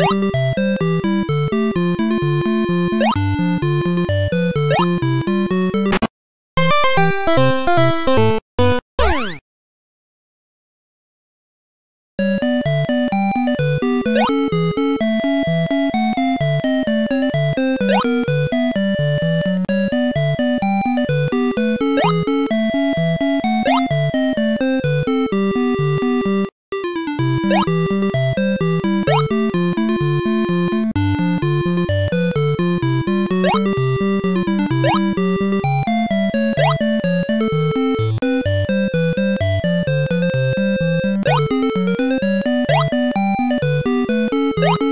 you you